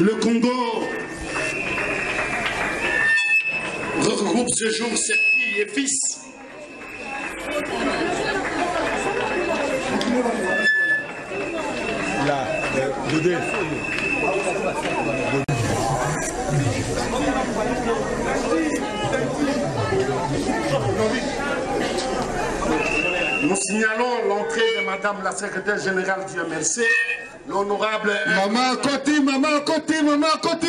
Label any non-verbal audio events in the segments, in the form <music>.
Le Congo regroupe ce jour ses filles et fils. Là, dé. Nous signalons l'entrée de Madame la secrétaire générale du MRC, l'honorable Maman Koti, Maman Koti, Maman Koti,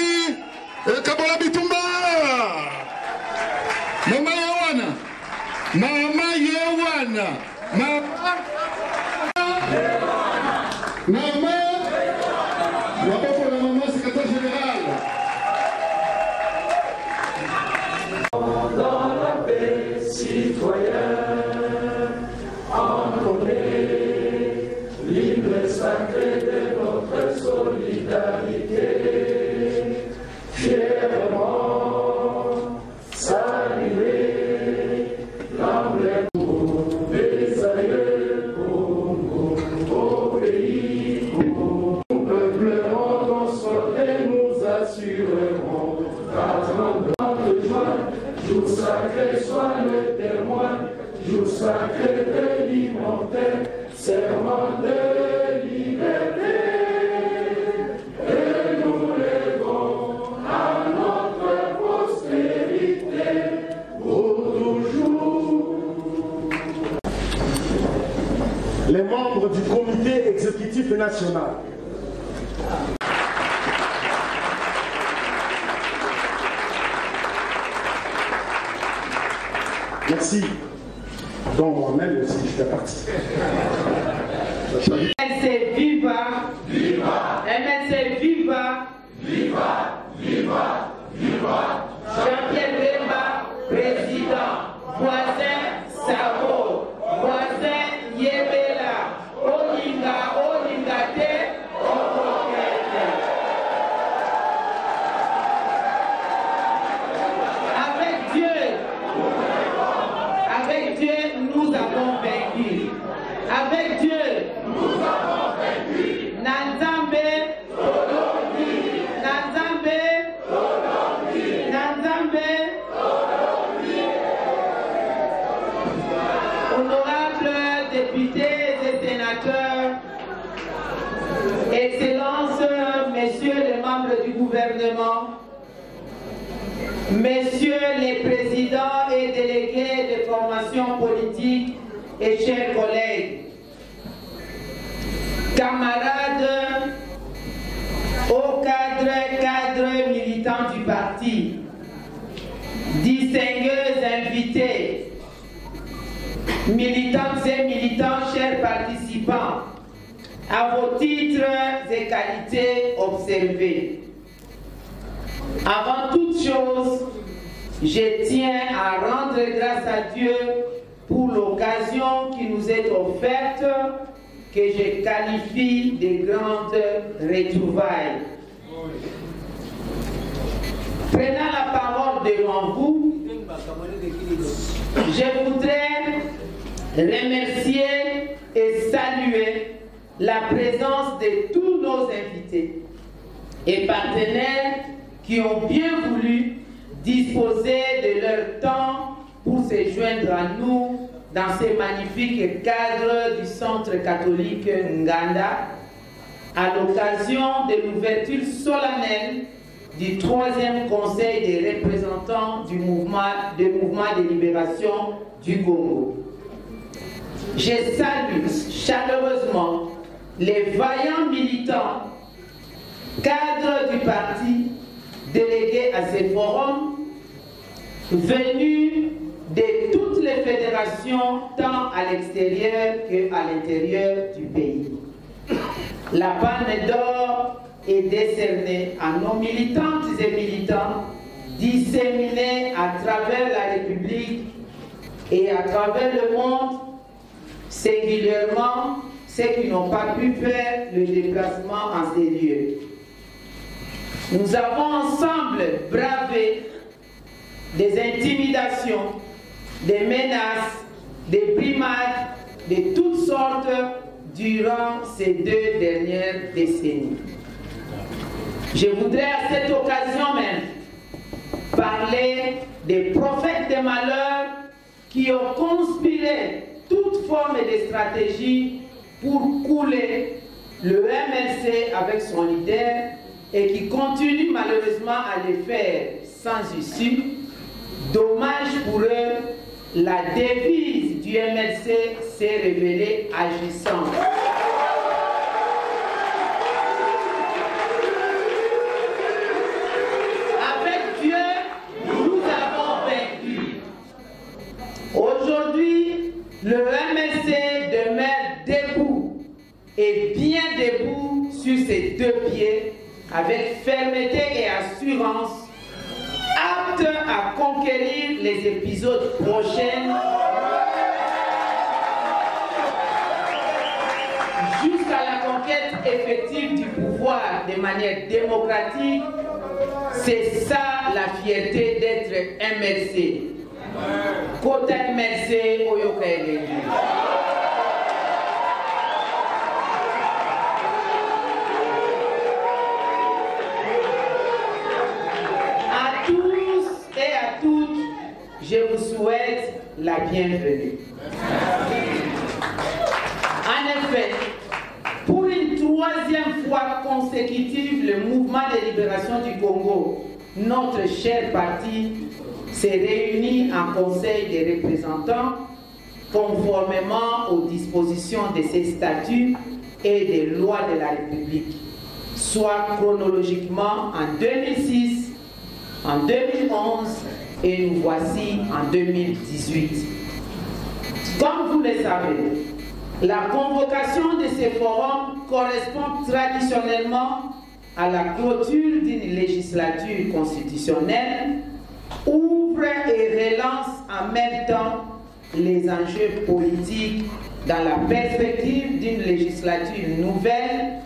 et Kabola Bitumba. Maman Yawana, Maman Yawana, Maman Maman jour sacré, sois le témoin, jour sacré. Députés et sénateurs, Excellences, Messieurs les membres du gouvernement, Messieurs les présidents et délégués de formation politique et chers collègues, camarades, hauts cadres, cadres militants du parti, distingués invités, militantes et militants, chers participants, à vos titres et qualités observés. Avant toute chose, je tiens à rendre grâce à Dieu pour l'occasion qui nous est offerte, que je qualifie de grandes retrouvailles. Prenant la parole devant vous, je voudrais remercier et saluer la présence de tous nos invités et partenaires qui ont bien voulu disposer de leur temps pour se joindre à nous dans ces magnifiques cadres du Centre catholique Nganda à l'occasion de l'ouverture solennelle du troisième conseil des représentants du mouvement, du mouvement de libération du Congo. Je salue chaleureusement les vaillants militants, cadres du parti, délégués à ces forums, venus de toutes les fédérations, tant à l'extérieur qu'à l'intérieur du pays. La panne d'or est décernée à nos militantes et militants disséminés à travers la République et à travers le monde, singulièrement ceux qui n'ont pas pu faire le déplacement en ces lieux. Nous avons ensemble bravé des intimidations, des menaces, des primades de toutes sortes durant ces deux dernières décennies. Je voudrais à cette occasion même parler des prophètes des malheurs qui ont conspiré toute forme de stratégie pour couler le MLC avec son leader et qui continuent malheureusement à le faire sans issue. Dommage pour eux, la devise du MLC s'est révélée agissante. Avec fermeté et assurance, apte à conquérir les épisodes prochains jusqu'à la conquête effective du pouvoir de manière démocratique. C'est ça la fierté d'être MLC. Côté MLC, la bienvenue. En effet, pour une troisième fois consécutive, le mouvement de libération du Congo, notre cher parti, s'est réuni en Conseil des représentants conformément aux dispositions de ses statuts et des lois de la République, soit chronologiquement en 2006, en 2011 et nous voici en 2018. Comme vous le savez, la convocation de ces forums correspond traditionnellement à la clôture d'une législature constitutionnelle, ouvre et relance en même temps les enjeux politiques dans la perspective d'une législature nouvelle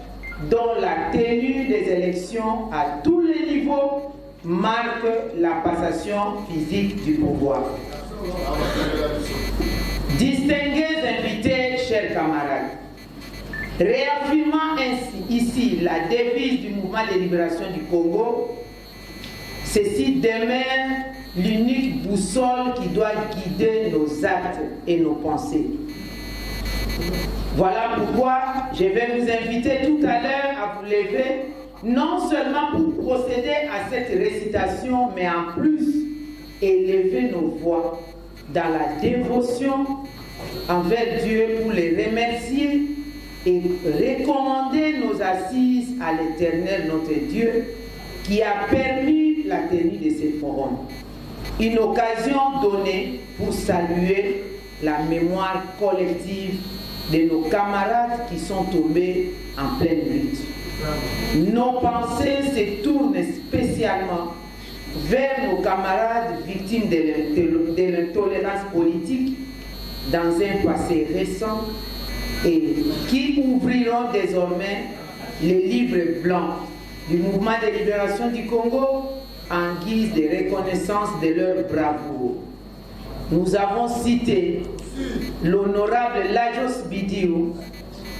dont la tenue des élections à tous les niveaux marque la passation physique du pouvoir. Distingués invités, chers camarades, réaffirmant ainsi ici la devise du mouvement de libération du Congo, ceci demeure l'unique boussole qui doit guider nos actes et nos pensées. Voilà pourquoi je vais vous inviter tout à l'heure à vous lever, non seulement pour procéder à cette récitation, mais en plus élever nos voix dans la dévotion envers Dieu pour les remercier et recommander nos assises à l'Éternel notre Dieu qui a permis la tenue de ces forums. Une occasion donnée pour saluer la mémoire collective de nos camarades qui sont tombés en pleine lutte. Nos pensées se tournent spécialement vers nos camarades victimes de l'intolérance politique dans un passé récent et qui ouvriront désormais les livres blancs du mouvement de libération du Congo en guise de reconnaissance de leur bravoure. Nous avons cité l'honorable Lajos Bidiou,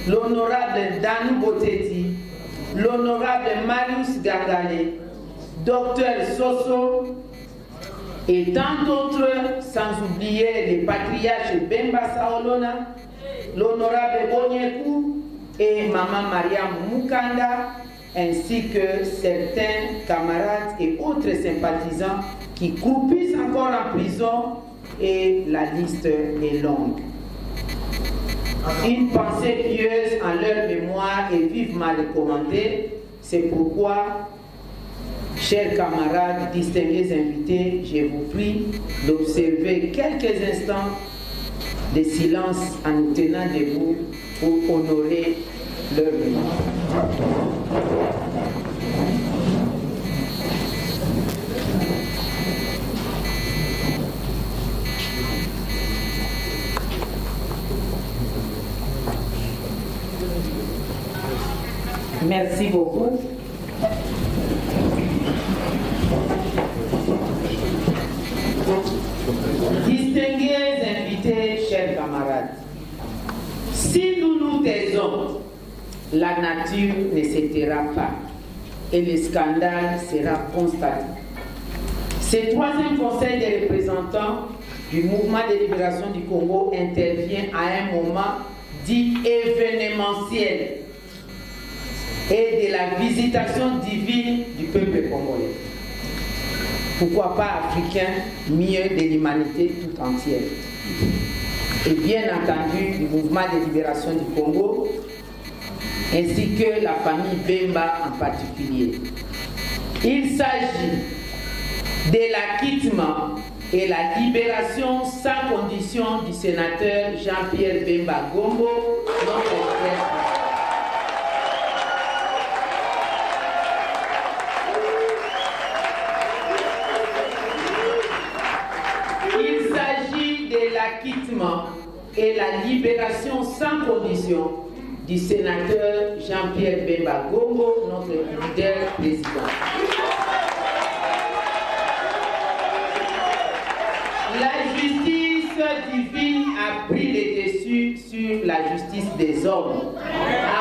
l'honorable Dan Boteti, l'honorable Marius Gardane, docteur Soso et tant d'autres, sans oublier les patriarches Bemba Saolona, l'honorable Onyekou et Maman Mariam Mukanda, ainsi que certains camarades et autres sympathisants qui croupissent encore en prison et la liste est longue. Une pensée pieuse en leur mémoire est vivement recommandée. C'est pourquoi, chers camarades, distingués invités, je vous prie d'observer quelques instants de silence en nous tenant debout pour honorer leur mémoire. Merci beaucoup. Distingués invités, chers camarades, si nous nous taisons, la nature ne se taira pas. et le scandale sera constaté. Ce troisième conseil des représentants du mouvement de libération du Congo intervient à un moment dit événementiel et de la visitation divine du peuple congolais. Pourquoi pas africain, mieux de l'humanité tout entière. Et bien entendu, du mouvement de libération du Congo, ainsi que la famille Bemba en particulier. Il s'agit de l'acquittement et la libération sans condition du sénateur Jean-Pierre Bemba Gombo, notre libération sans condition du sénateur Jean-Pierre Bemba Gombo, notre leader président. La justice divine a pris le dessus sur la justice des hommes.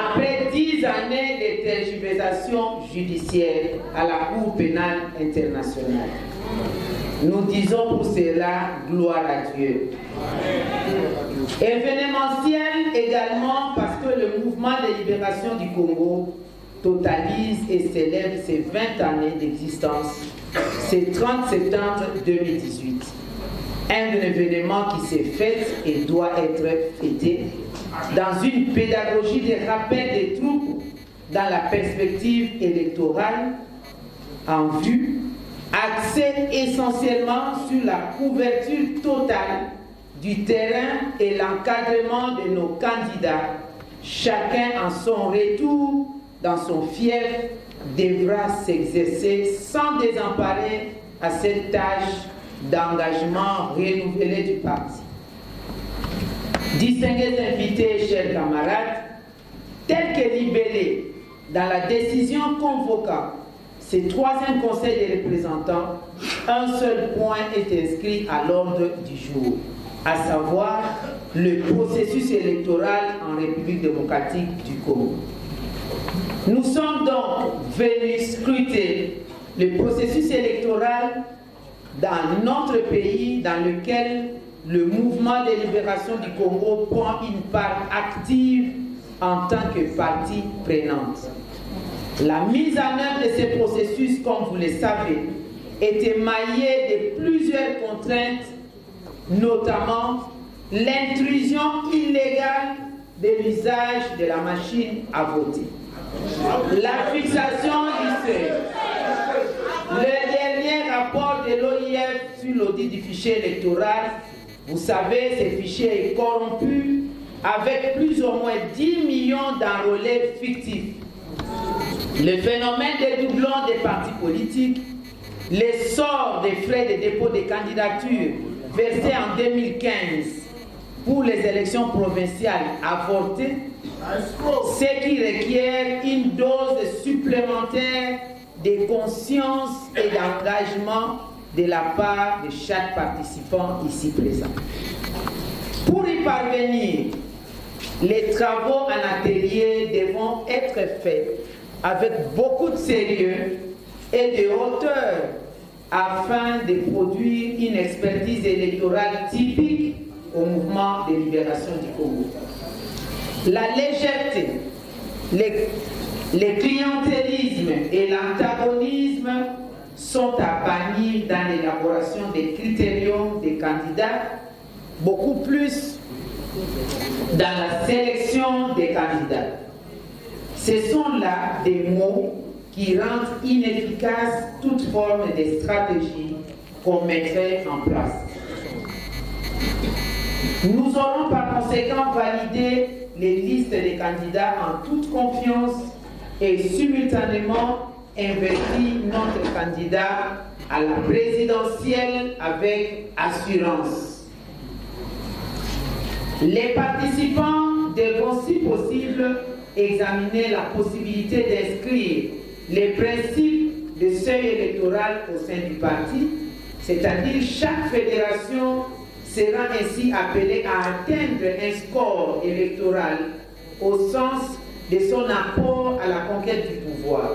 Après dix années de tergiversation judiciaire à la Cour pénale internationale. Nous disons pour cela gloire à Dieu. Événementiel également parce que le mouvement de libération du Congo totalise et célèbre ses 20 années d'existence. C'est 30 septembre 2018. Un événement qui s'est fait et doit être fêté dans une pédagogie de rappel des troupes dans la perspective électorale en vue axé essentiellement sur la couverture totale du terrain et l'encadrement de nos candidats. Chacun en son retour dans son fief devra s'exercer sans désemparer à cette tâche d'engagement renouvelé du parti. Distingués invités, chers camarades, tel que libellé dans la décision convoquant ce troisième conseil des représentants, un seul point est inscrit à l'ordre du jour, à savoir le processus électoral en République démocratique du Congo. Nous sommes donc venus scruter le processus électoral dans notre pays dans lequel le mouvement de libération du Congo prend une part active en tant que partie prenante. La mise en œuvre de ces processus, comme vous le savez, était maillée de plusieurs contraintes, notamment l'intrusion illégale de l'usage de la machine à voter, la fixation du seuil, le dernier rapport de l'OIF sur l'audit du fichier électoral, vous savez, ce fichier est corrompu avec plus ou moins 10 millions d'enrôlés fictifs le phénomène des doublons des partis politiques, l'essor des frais de dépôt des candidatures versés en 2015 pour les élections provinciales avortées, ce qui requiert une dose supplémentaire de conscience et d'engagement de la part de chaque participant ici présent. Pour y parvenir, les travaux en atelier devront être faits avec beaucoup de sérieux et de hauteur afin de produire une expertise électorale typique au mouvement de libération du Congo. La légèreté, le, clientélisme et l'antagonisme sont à bannir dans l'élaboration des critériums des candidats, beaucoup plus dans la sélection des candidats. Ce sont là des mots qui rendent inefficace toute forme de stratégie qu'on mettrait en place. Nous aurons par conséquent validé les listes des candidats en toute confiance et simultanément investi notre candidat à la présidentielle avec assurance. Les participants devront, si possible, examiner la possibilité d'inscrire les principes de seuil électoral au sein du parti, c'est-à-dire chaque fédération sera ainsi appelée à atteindre un score électoral au sens de son apport à la conquête du pouvoir.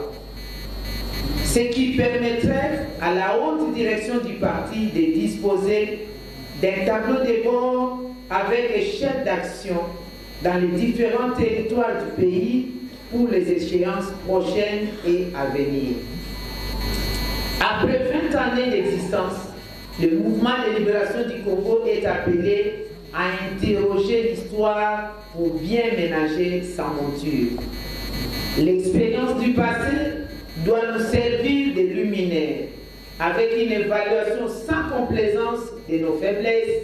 ce qui permettrait à la haute direction du parti de disposer d'un tableau de bord avec les chefs d'action dans les différents territoires du pays pour les échéances prochaines et à venir. Après 20 années d'existence, le mouvement de libération du Congo est appelé à interroger l'histoire pour bien ménager sa monture. L'expérience du passé doit nous servir de luminaire avec une évaluation sans complaisance de nos faiblesses,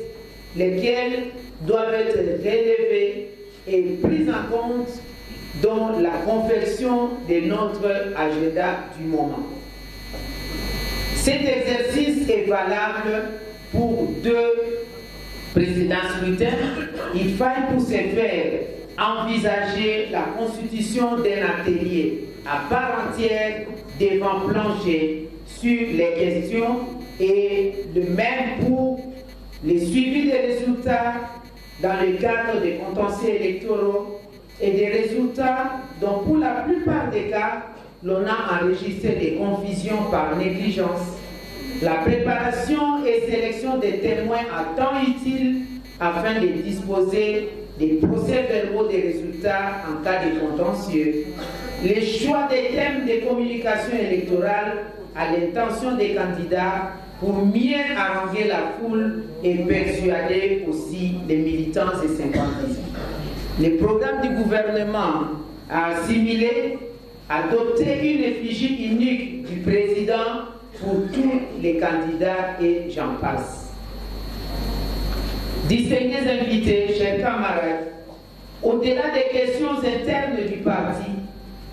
lesquelles doivent être relevées et prises en compte dans la confection de notre agenda du moment. Cet exercice est valable pour deux présidents scrutins. Il faille pour ce faire envisager la constitution d'un atelier à part entière devant plancher sur les questions et de même pour les suivis des résultats dans le cadre des contentieux électoraux et des résultats dont pour la plupart des cas, l'on a enregistré des confusions par négligence. La préparation et sélection des témoins à temps utile afin de disposer des procès-verbaux des résultats en cas de contentieux. Les choix des thèmes de communication électorale à l'intention des candidats pour mieux arranger la foule et persuader aussi les militants et sympathisants. Le programme du gouvernement a assimilé, adopté une effigie unique du président pour tous les candidats et j'en passe. Distingués invités, chers camarades, au-delà des questions internes du parti,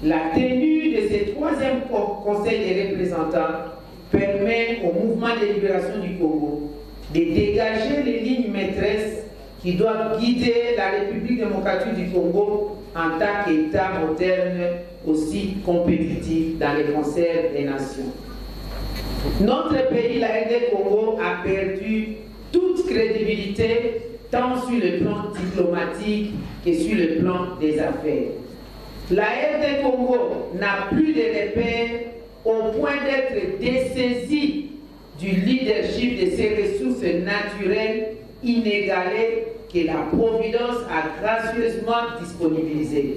la tenue de ce troisième conseil des représentants permet au mouvement de libération du Congo de dégager les lignes maîtresses qui doivent guider la République démocratique du Congo en tant qu'État moderne aussi compétitif dans les concerts des nations. Notre pays, la RD Congo, a perdu toute crédibilité tant sur le plan diplomatique que sur le plan des affaires. La RD Congo n'a plus de repères au point d'être dessaisie du leadership de ses ressources naturelles inégalées que la Providence a gracieusement disponibilisées.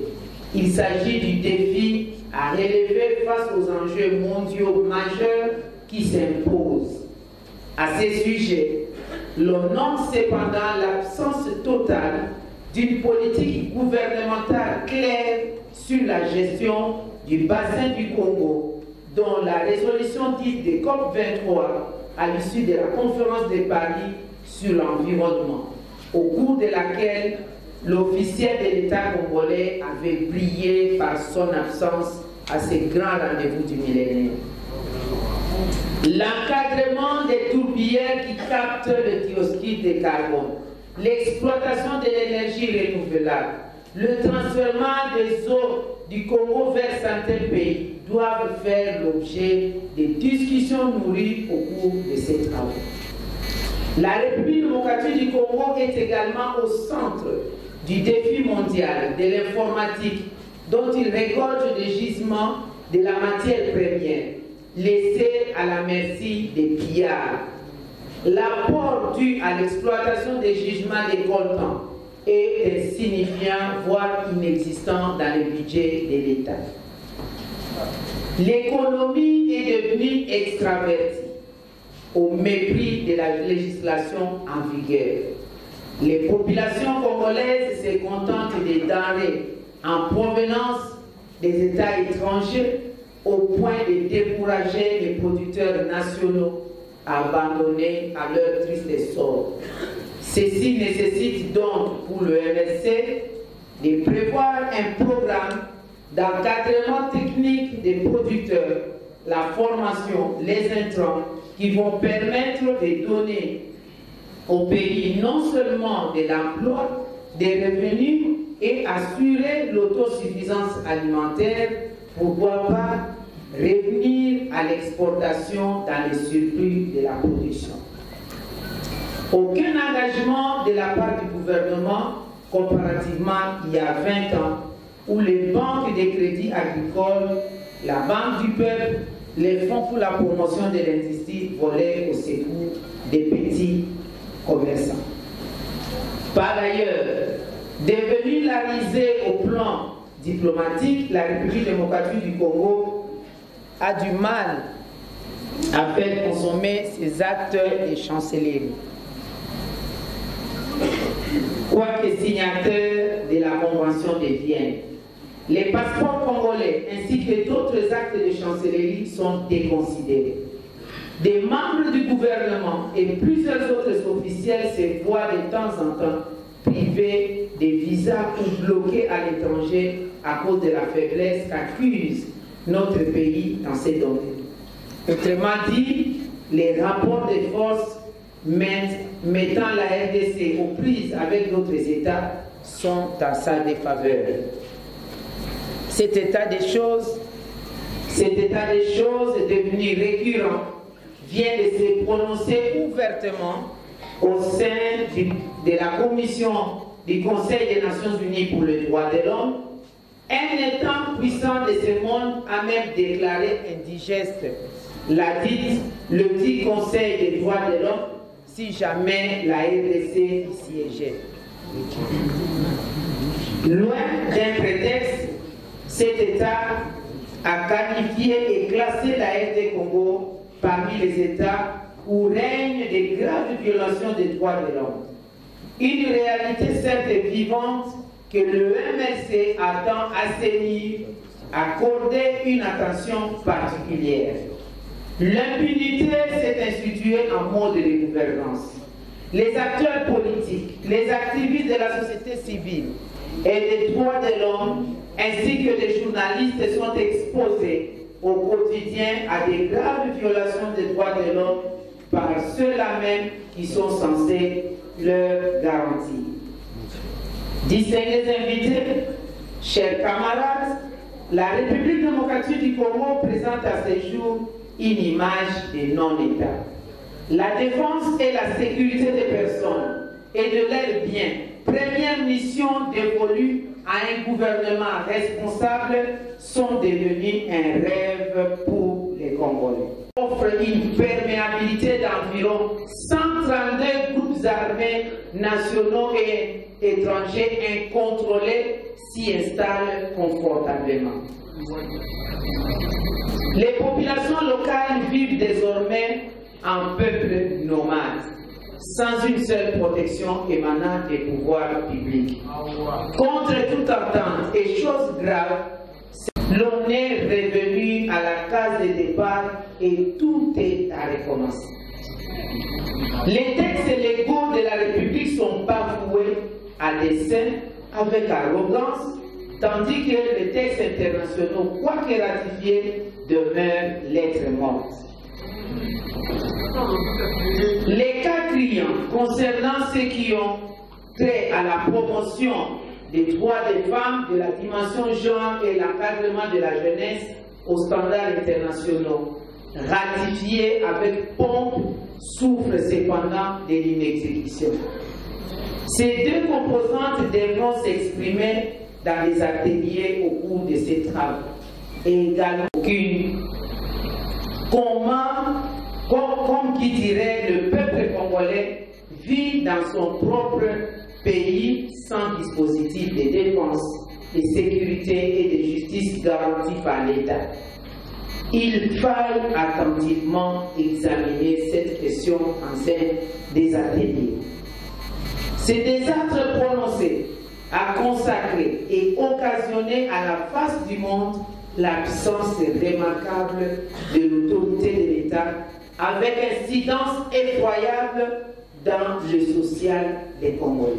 Il s'agit du défi à relever face aux enjeux mondiaux majeurs qui s'imposent. À ces sujets, l'on nomme cependant l'absence totale d'une politique gouvernementale claire sur la gestion du bassin du Congo, dont la résolution dite de COP23 à l'issue de la conférence de Paris sur l'environnement, au cours de laquelle l'officiel de l'État congolais avait brillé par son absence à ces grands rendez-vous du millénaire. L'encadrement des tourbières qui captent le dioxyde de carbone, l'exploitation de l'énergie renouvelable, le transfert des eaux du Congo vers certains pays doivent faire l'objet de discussions nourries au cours de ces travaux. La République démocratique du Congo est également au centre du défi mondial de l'informatique dont il récolte des gisements de la matière première laissés à la merci des pillards. L'apport dû à l'exploitation des jugements des coltans est insignifiant, voire inexistant dans le budget de l'État. L'économie est devenue extravertie au mépris de la législation en vigueur. Les populations congolaises se contentent des denrées en provenance des États étrangers au point de décourager les producteurs nationaux abandonnés à leur triste sort. Ceci nécessite donc pour le MSC de prévoir un programme d'encadrement technique des producteurs, la formation, les intrants qui vont permettre de donner au pays non seulement de l'emploi, des revenus et assurer l'autosuffisance alimentaire, pourquoi pas revenir à l'exportation dans les surplus de la production. Aucun engagement de la part du gouvernement comparativement il y a 20 ans où les banques de crédit agricole, la Banque du peuple, les fonds pour la promotion de l'industrie volaient au secours des petits commerçants. Par ailleurs, devenue la risée au plan diplomatique, la République démocratique du Congo a du mal à faire consommer ses actes de chancellerie. Quoique signateur de la Convention de Vienne, les passeports congolais ainsi que d'autres actes de chancellerie sont déconsidérés. Des membres du gouvernement et plusieurs autres officiels se voient de temps en temps privés des visas ou bloqués à l'étranger à cause de la faiblesse qu'accuse notre pays dans ces domaines. Autrement dit, les rapports de force mettant la RDC aux prises avec d'autres États sont à sa défaveur. Cet état des choses, cet état des choses devenu récurrent, vient de se prononcer ouvertement au sein de la commission du Conseil des Nations Unies pour les droits de l'homme, un État puissant de ce monde a même déclaré indigeste la dite, le dit Conseil des droits de l'homme si jamais la RDC siégeait. Loin d'un prétexte, cet État a qualifié et classé la RD Congo parmi les États où règnent des graves violations des droits de l'homme. Une réalité certes vivante que le MLC attend assainir, accorder une attention particulière. L'impunité s'est instituée en mode de gouvernance. Les acteurs politiques, les activistes de la société civile et des droits de l'homme, ainsi que les journalistes sont exposés au quotidien à des graves violations des droits de l'homme par ceux-là même qui sont censés leur garantir. Distingués invités, chers camarades, la République démocratique du Congo présente à ce jour une image de non-État. La défense et la sécurité des personnes et de leurs biens, première mission dévolue à un gouvernement responsable, sont devenues un rêve pour les Congolais. Offre une perméabilité d'environ 132 groupes armés nationaux et étrangers incontrôlés s'y installent confortablement. Les populations locales vivent désormais en peuple nomade, sans une seule protection émanant des pouvoirs publics. Contre toute attente et chose grave, l'on est revenu à la case de départ et tout est à recommencer. Les textes légaux de la République sont bafoués à dessein avec arrogance tandis que les textes internationaux, quoique ratifiés, demeurent lettres mortes. Les cas clients concernant ceux qui ont trait à la promotion des droits des femmes, de la dimension genre et l'encadrement de la jeunesse aux standards internationaux, ratifiés avec pompe, souffrent cependant de l'inexécution. Ces deux composantes devront s'exprimer dans les ateliers au cours de ces travaux. Et également aucune. Comment, comme, comme qui dirait, le peuple congolais vit dans son propre pays sans dispositif de défense, de sécurité et de justice garantis par l'État. Il faille attentivement examiner cette question en scène des ateliers. Ces désastres prononcés a consacré et occasionné à la face du monde l'absence remarquable de l'autorité de l'État avec incidence effroyable dans le social des Congolais.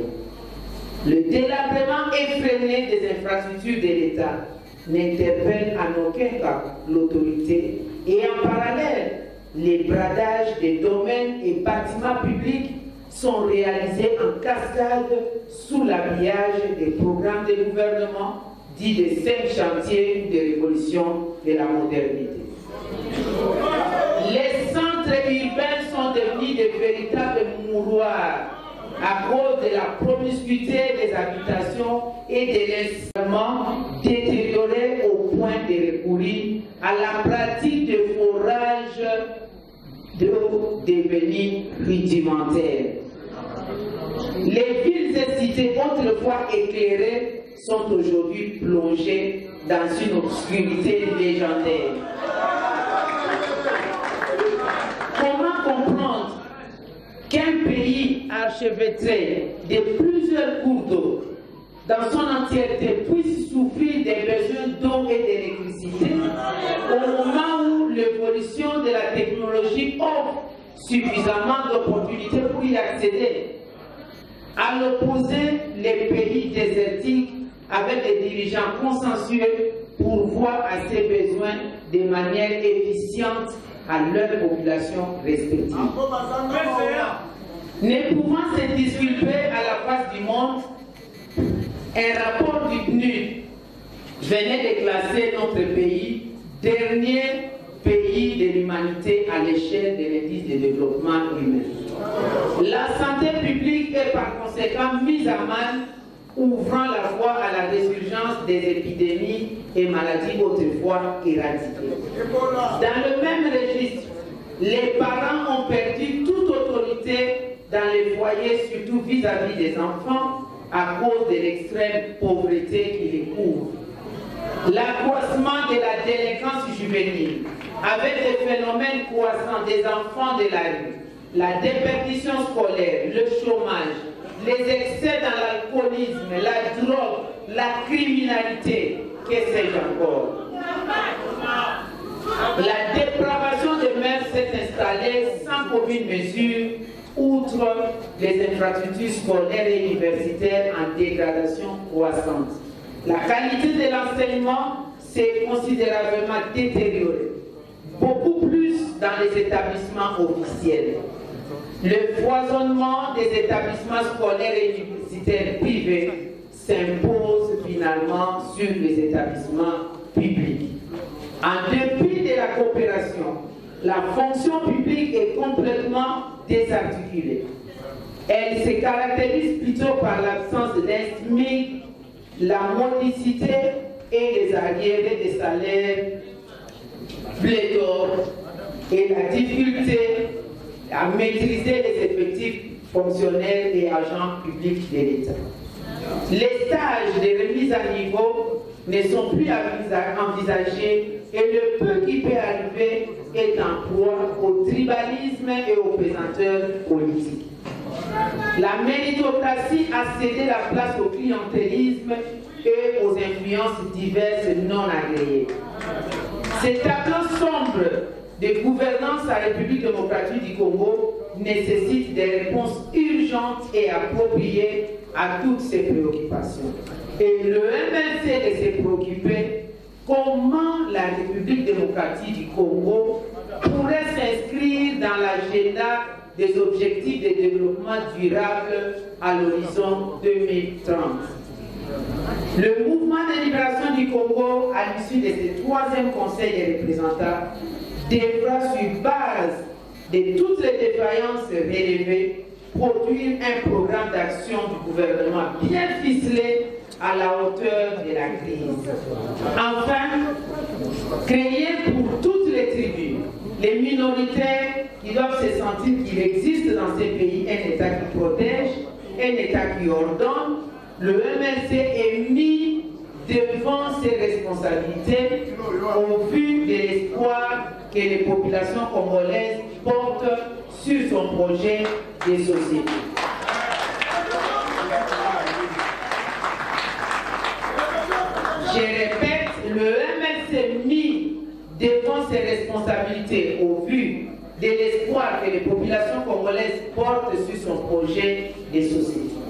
Le délabrement effréné des infrastructures de l'État n'interpelle en aucun cas l'autorité et en parallèle, les bradages des domaines et bâtiments publics sont réalisés en cascade sous l'habillage des programmes de gouvernement dits des cinq chantiers de révolution de la modernité. Les centres urbains sont devenus de véritables mouroirs à cause de la promiscuité des habitations et de l'instrument détérioré au point de recourir à la pratique de forage d'eau devenue rudimentaire. Les villes et cités autrefois éclairées sont aujourd'hui plongées dans une obscurité légendaire. Comment comprendre qu'un pays archevêtré de plusieurs cours d'eau dans son entièreté puisse souffrir des besoins d'eau et d'électricité au moment où l'évolution de la technologie offre suffisamment d'opportunités pour y accéder? À l'opposé, les pays désertiques avec des dirigeants consensuels pourvoient à ces besoins de manière efficiente à leur population respective. Ne pouvant se disculper à la face du monde, un rapport du PNUD venait de classer notre pays dernier pays de l'humanité à l'échelle de l'indice de développement humain. La santé publique est par conséquent mise à mal, ouvrant la voie à la résurgence des épidémies et maladies autrefois éradiquées. Dans le même registre, les parents ont perdu toute autorité dans les foyers, surtout vis-à-vis -vis des enfants, à cause de l'extrême pauvreté qui les couvre. L'accroissement de la délinquance juvénile, avec des phénomènes croissants des enfants de la rue, la déperdition scolaire, le chômage, les excès dans l'alcoolisme, la drogue, la criminalité, que sais-je encore? La dépravation des mers s'est installée sans aucune mesure, outre les infrastructures scolaires et universitaires en dégradation croissante. La qualité de l'enseignement s'est considérablement détériorée, beaucoup plus dans les établissements officiels. Le foisonnement des établissements scolaires et universitaires privés s'impose finalement sur les établissements publics. En dépit de la coopération, la fonction publique est complètement désarticulée. Elle se caractérise plutôt par l'absence d'instinct, la modicité et les arriérés des salaires pléthore et la difficulté à maîtriser les effectifs fonctionnels et agents publics de l'État. Les stages de remise à niveau ne sont plus envisagés et le peu qui peut arriver est en proie au tribalisme et aux pesanteurs politiques. La méritocratie a cédé la place au clientélisme et aux influences diverses non agréées. Ces tableaux sombres de gouvernance à la République démocratique du Congo nécessitent des réponses urgentes et appropriées à toutes ces préoccupations. Et le MNC de se préoccuper comment la République démocratique du Congo pourrait s'inscrire dans l'agenda des objectifs de développement durable à l'horizon 2030. Le mouvement de libération du Congo, à l'issue de ce troisième conseil des représentants, devra, sur base de toutes les défaillances relevées, produire un programme d'action du gouvernement bien ficelé à la hauteur de la crise. Enfin, créer pour toutes les tribus, les minoritaires qui doivent se sentir qu'il existe dans ces pays un État qui protège, un État qui ordonne, le MLC est mis devant ses responsabilités au vu de l'espoir que les populations congolaises portent sur son projet de société. Je répète, le MLC mis devant ses responsabilités au vu de l'espoir que les populations congolaises portent sur son projet de société.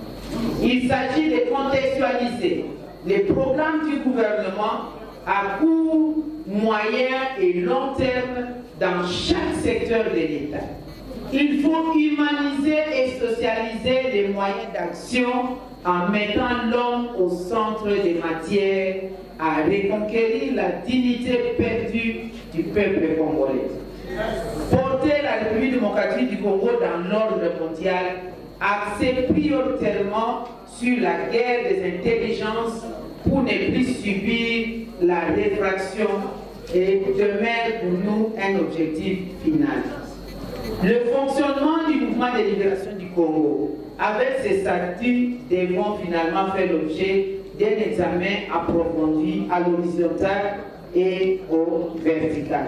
Il s'agit de contextualiser les programmes du gouvernement à court, moyen et long terme dans chaque secteur de l'État. Il faut humaniser et socialiser les moyens d'action en mettant l'homme au centre des matières à reconquérir la dignité perdue du peuple congolais. Porter la République démocratique du Congo dans l'ordre mondial axé prioritairement sur la guerre des intelligences pour ne plus subir la réfraction et demeure pour nous un objectif final. Le fonctionnement du mouvement de libération du Congo, avec ses statuts, devront finalement faire l'objet d'un examen approfondi à l'horizontale et au vertical.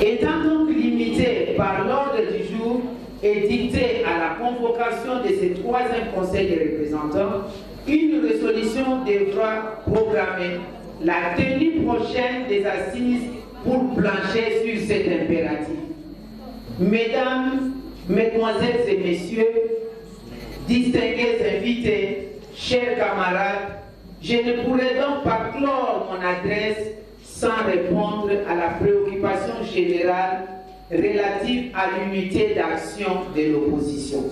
Étant donc limité par l'ordre du jour et dicté à la convocation de ce troisième conseil des représentants, une résolution devra programmer la tenue prochaine des assises pour plancher sur cet impératif. Mesdames, Mesdemoiselles et Messieurs, distingués invités, chers camarades, je ne pourrais donc pas clore mon adresse sans répondre à la préoccupation générale relative à l'unité d'action de l'opposition.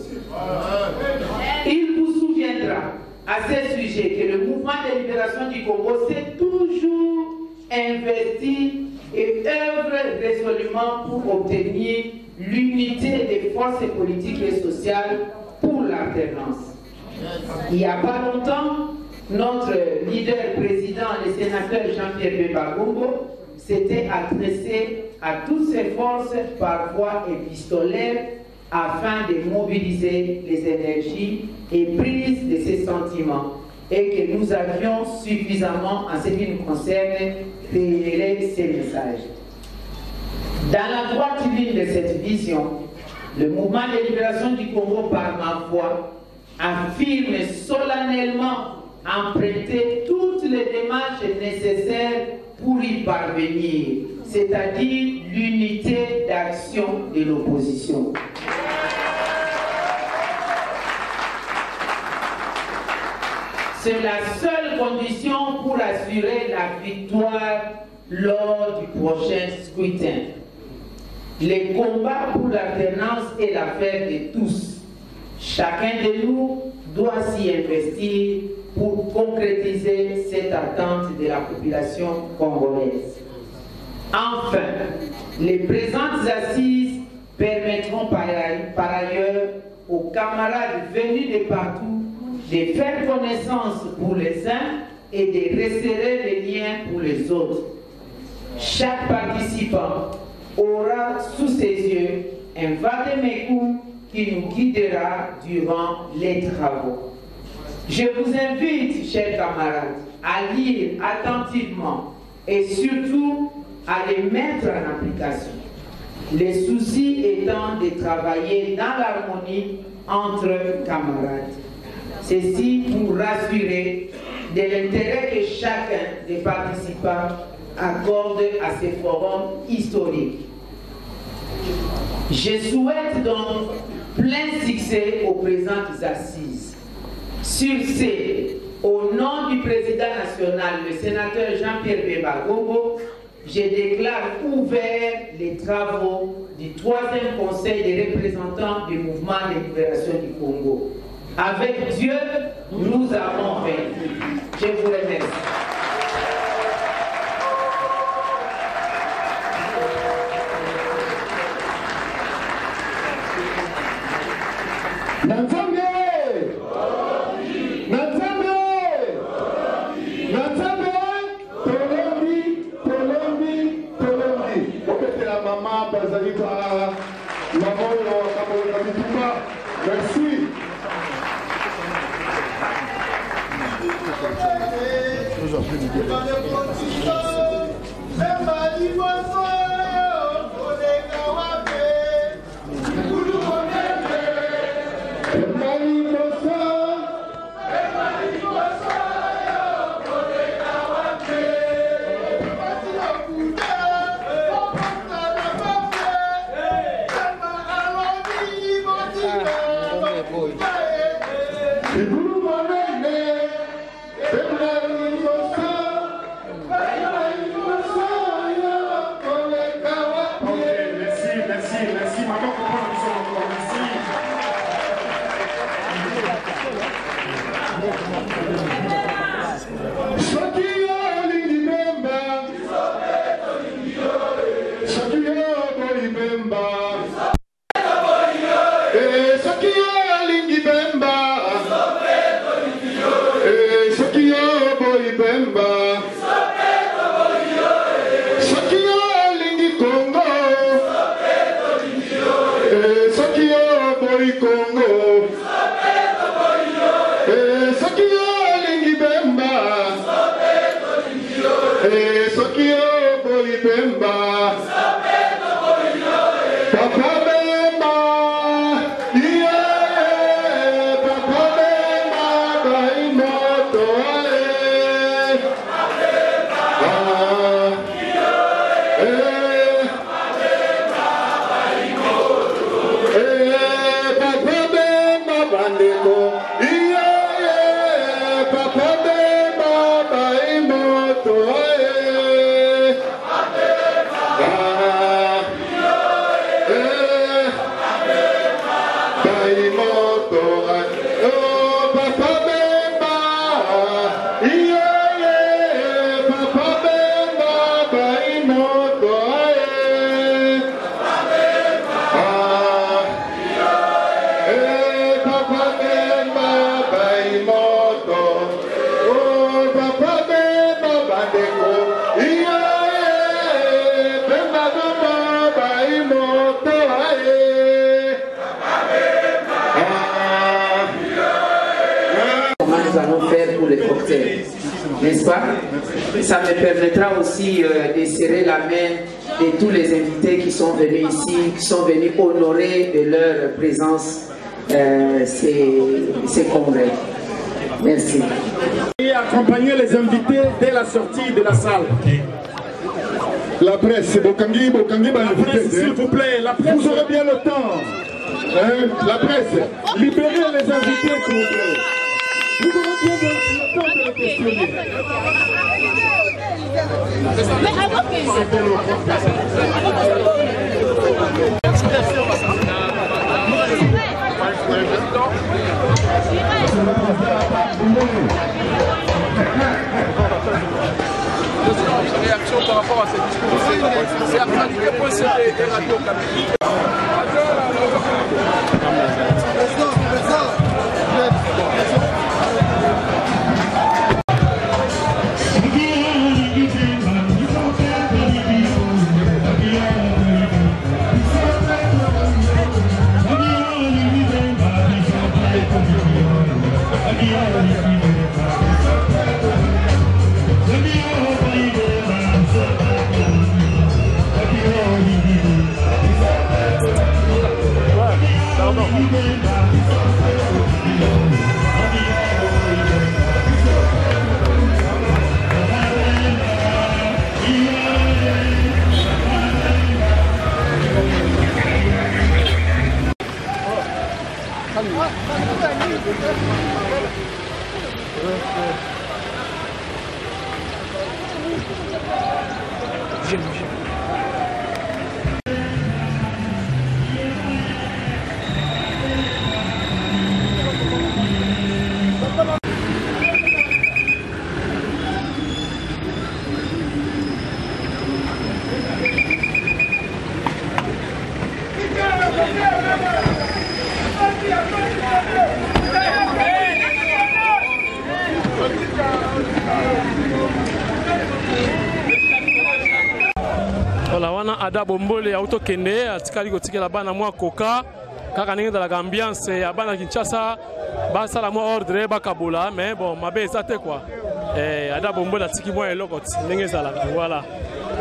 Il vous souviendra à ce sujet que le mouvement de libération du Congo s'est toujours investi et œuvre résolument pour obtenir l'unité des forces politiques et sociales pour l'alternance. Il n'y a pas longtemps, notre leader président, le sénateur Jean-Pierre Bebagombo, s'était adressé à toutes ses forces par voie épistolaire afin de mobiliser les énergies et prise de ses sentiments et que nous avions suffisamment, en ce qui nous concerne, révélé ces messages. Dans la droite ligne de cette vision, le mouvement de libération du Congo par ma voix affirme solennellement emprunter toutes les démarches nécessaires pour y parvenir, c'est-à-dire l'unité d'action de l'opposition. C'est la seule condition pour assurer la victoire lors du prochain scrutin. Les combats pour l'alternance est l'affaire de tous. Chacun de nous doit s'y investir pour concrétiser cette attente de la population congolaise. Enfin, les présentes assises permettront par, ailleurs aux camarades venus de partout de faire connaissance pour les uns et de resserrer les liens pour les autres. Chaque participant aura sous ses yeux un vademecum qui nous guidera durant les travaux. Je vous invite, chers camarades, à lire attentivement et surtout à les mettre en application. Les soucis étant de travailler dans l'harmonie entre camarades. Ceci pour rassurer de l'intérêt que chacun des participants accorde à ces forums historiques. Je souhaite donc plein succès aux présentes assises. Sur ce, au nom du président national, le sénateur Jean-Pierre Beba Gogo, je déclare ouvert les travaux du troisième conseil des représentants du mouvement de libération du Congo. Avec Dieu, nous avons vaincu. Je vous remercie. Emali remember. Ça me permettra aussi euh, de serrer la main de tous les invités qui sont venus ici, qui sont venus honorer de leur présence euh, ces, ces congrès. Merci. Et accompagner les invités dès la sortie de la salle. La presse, Bokangi, Bokangi, bah, Presse, S'il vous plaît, la presse. Vous aurez bien le temps. Hein, la presse, libérez les invités, s'il vous plaît. Vous aurez bien le temps de les questionner. Réaction par à cette. C'est autokende atikali kotikela bana mwa koka kaka ndenge ezalaka ambiance ya bana kinshasa basala mwa ordre bakabola mais bon mabe eza te kua eh, ada bombole atiki mwa eloko ti ndenge ezalaka voilà.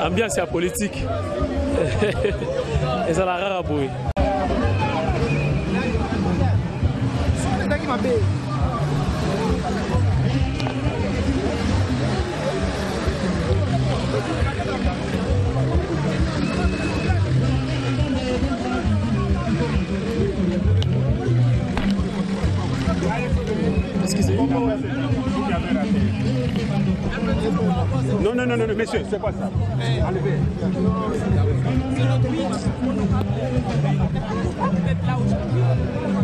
Ambiance ya politike <laughs> ezalaka kaka boye c'est pas ça. Enlevez.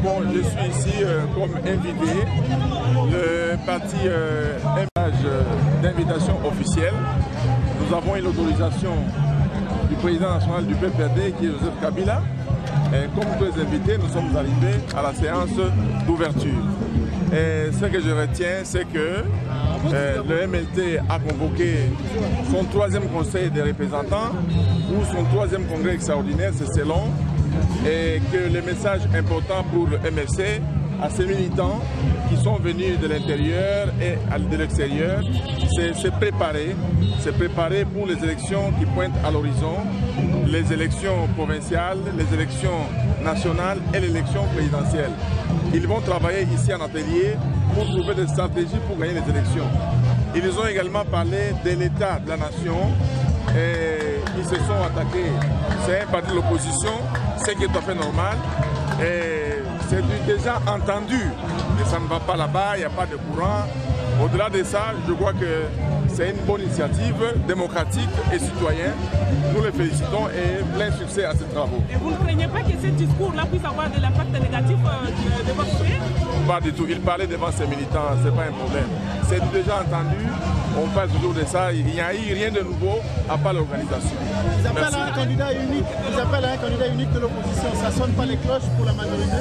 Bon, je suis ici euh, comme invité. Le parti euh, image euh, d'invitation officielle. Nous avons eu l'autorisation du président national du PPRD qui est Joseph Kabila. Et comme tous les invités, nous sommes arrivés à la séance d'ouverture. Et ce que je retiens, c'est que euh, le MLT a convoqué son troisième conseil des représentants ou son troisième congrès extraordinaire, c'est selon, et que le message important pour le MLC à ces militants qui sont venus de l'intérieur et de l'extérieur, c'est se préparer, se préparer pour les élections qui pointent à l'horizon, les élections provinciales, les élections nationales et l'élection présidentielle. Ils vont travailler ici en atelier pour trouver des stratégies pour gagner les élections. Ils ont également parlé de l'état de la nation et ils se sont attaqués. C'est un parti de l'opposition, ce qui est tout à fait normal. Et c'est déjà entendu. Mais ça ne va pas là-bas, il n'y a pas de courant. Au-delà de ça, je crois que c'est une bonne initiative démocratique et citoyenne. Nous les félicitons et plein succès à ces travaux. Et vous ne craignez pas que ce discours-là puisse avoir de l'impact négatif euh, de, votre pays Pas du tout. Il parlait devant ses militants, ce n'est pas un problème. C'est déjà entendu. On parle toujours de ça. Il n'y a eu rien de nouveau à part l'organisation. Ils appellent à un candidat unique. Ils appellent à un candidat unique de l'opposition. Ça ne sonne pas les cloches pour la majorité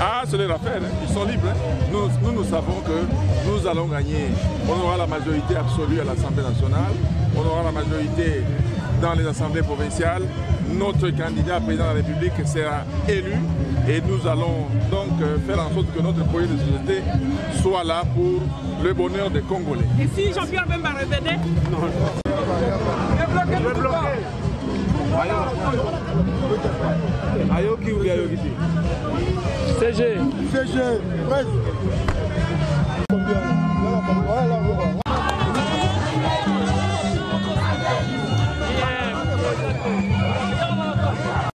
Ah, c'est leur affaire. Ils sont libres. Hein. Nous, nous, nous savons que nous allons gagner. On aura la majorité absolue à l'Assemblée nationale. On aura la majorité dans les assemblées provinciales. Notre candidat président de la République sera élu et nous allons donc euh, faire en sorte que notre projet de société soit là pour le bonheur des Congolais. Et si Jean-Pierre Bemba revenait? Non. CG. CG, presse.